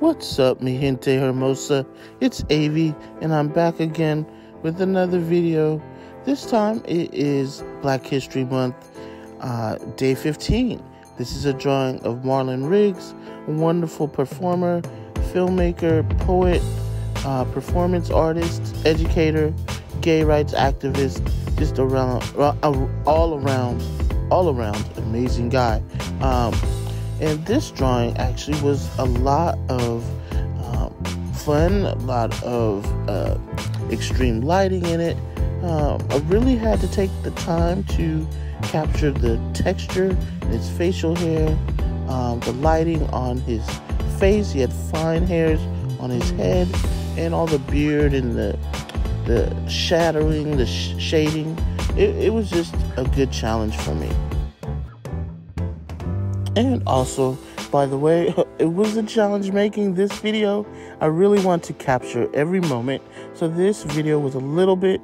What's up, mi gente hermosa? It's Avy, and I'm back again with another video. This time it is Black History Month, uh, day 15. This is a drawing of Marlon Riggs, a wonderful performer, filmmaker, poet, uh, performance artist, educator, gay rights activist, just around, uh, all around, all around amazing guy. Um, and this drawing actually was a lot of um, fun, a lot of uh, extreme lighting in it. Um, I really had to take the time to capture the texture his facial hair, um, the lighting on his face. He had fine hairs on his head, and all the beard and the the shadowing, the sh- shading. It, it was just a good challenge for me. And also, by the way, it was a challenge making this video. I really want to capture every moment. So this video was a little bit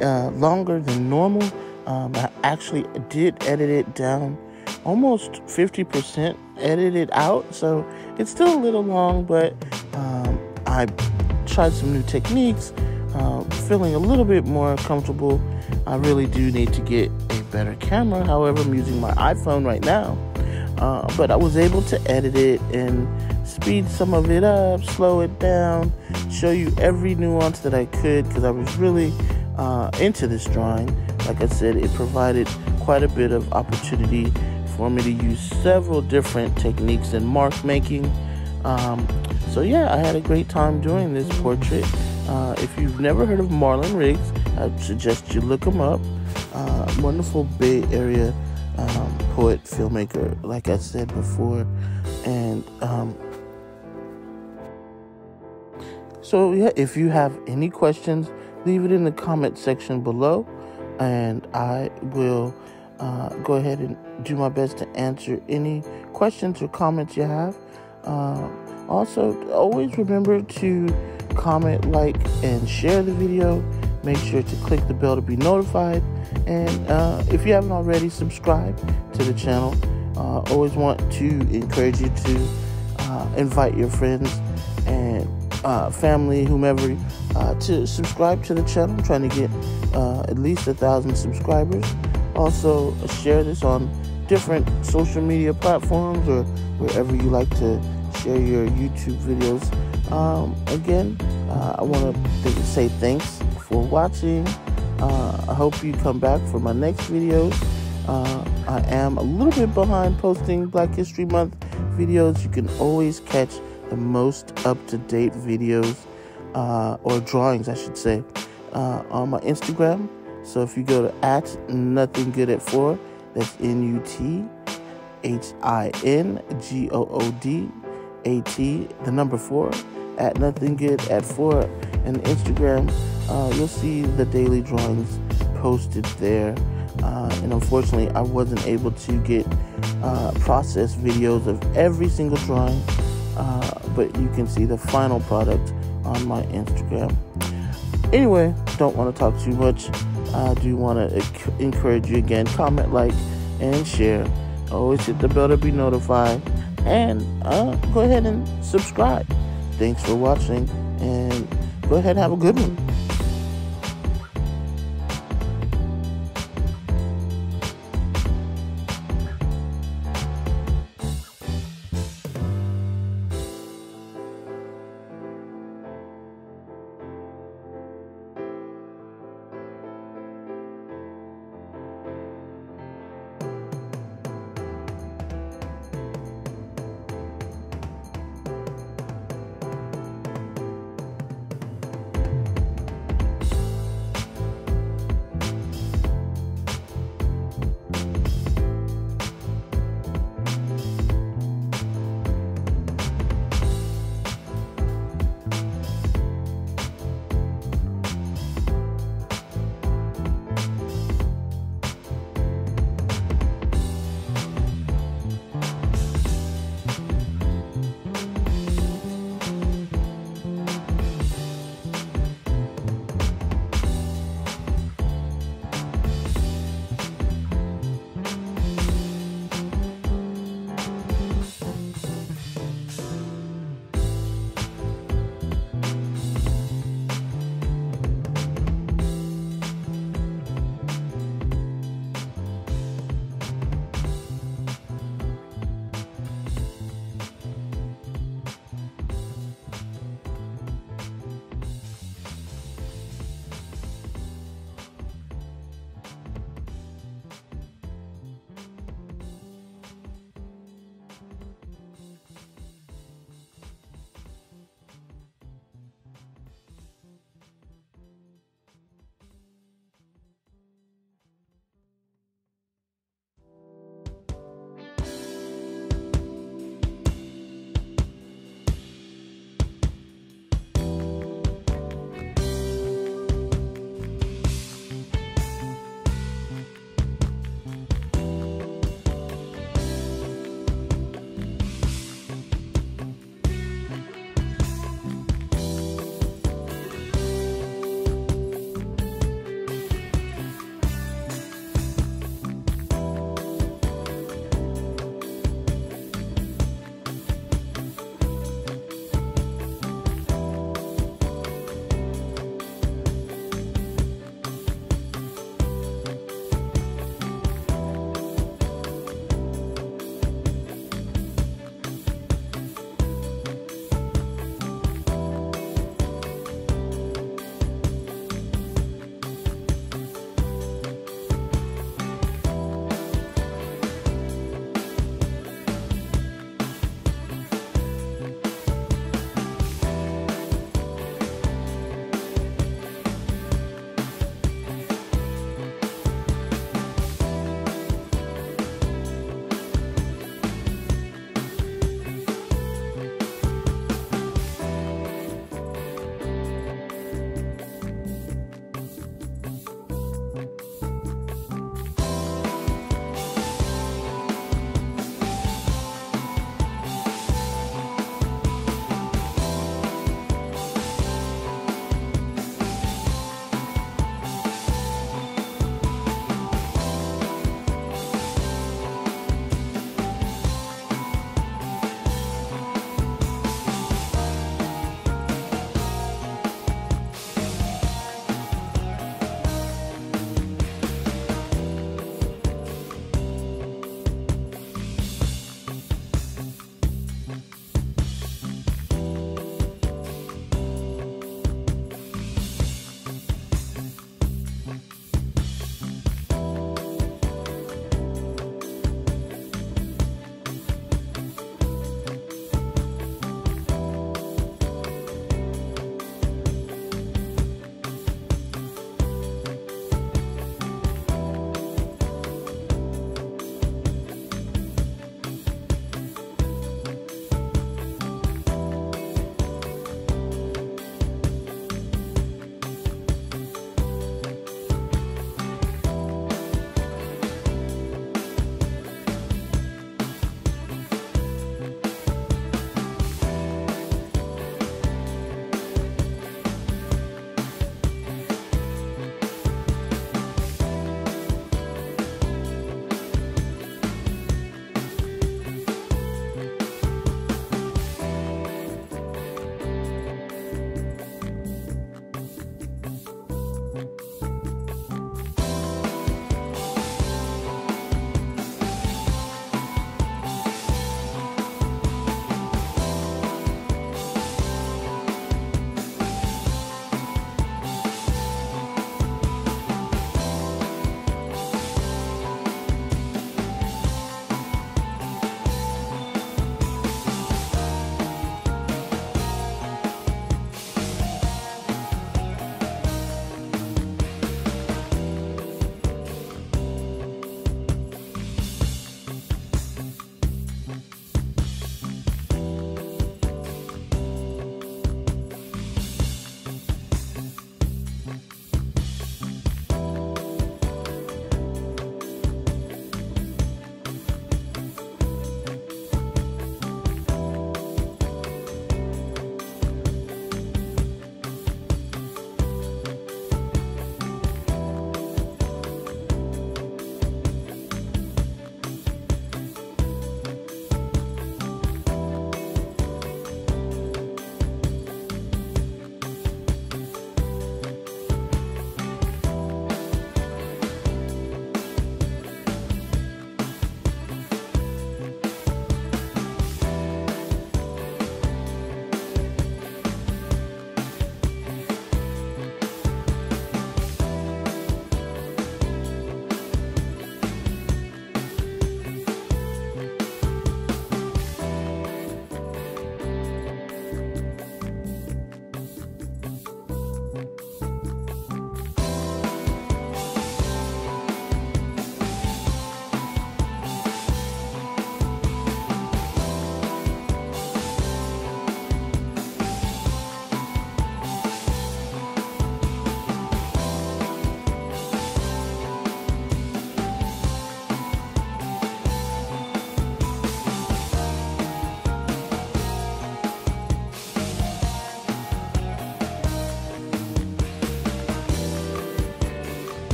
uh, longer than normal. Um, I actually did edit it down almost 50% edited out. So it's still a little long, but um, I tried some new techniques, uh, feeling a little bit more comfortable. I really do need to get a better camera. However, I'm using my iPhone right now. Uh, but I was able to edit it and speed some of it up, slow it down, show you every nuance that I could because I was really uh, into this drawing. Like I said, it provided quite a bit of opportunity for me to use several different techniques in mark making. Um, so, yeah, I had a great time doing this portrait. Uh, if you've never heard of Marlon Riggs, I suggest you look him up. Uh, wonderful Bay Area poet, filmmaker, like I said before. And um, so, yeah, if you have any questions, leave it in the comment section below, and I will uh, go ahead and do my best to answer any questions or comments you have. Uh, also, always remember to comment, like, and share the video. Make sure to click the bell to be notified. And uh, if you haven't already, subscribed to the channel. Uh, always want to encourage you to uh, invite your friends and uh, family, whomever, uh, to subscribe to the channel. I'm trying to get uh, at least a thousand subscribers. Also, share this on different social media platforms or wherever you like to share your YouTube videos. Um, again, I want to say thanks for watching. Uh, I hope you come back for my next videos. Uh, I am a little bit behind posting Black History Month videos. You can always catch the most up to date videos uh, or drawings, I should say, uh, on my Instagram. So if you go to at nothing good at four, that's N U T H I N G O O D A T, the number four, at nothing good at four, and Instagram uh, you'll see the daily drawings posted there. Uh, and unfortunately, I wasn't able to get uh, processed videos of every single drawing, uh, but you can see the final product on my Instagram. Anyway, don't want to talk too much. I do want to encourage you again comment, like, and share. Always hit the bell to be notified, and uh, go ahead and subscribe. Thanks for watching, and go ahead and have a good one.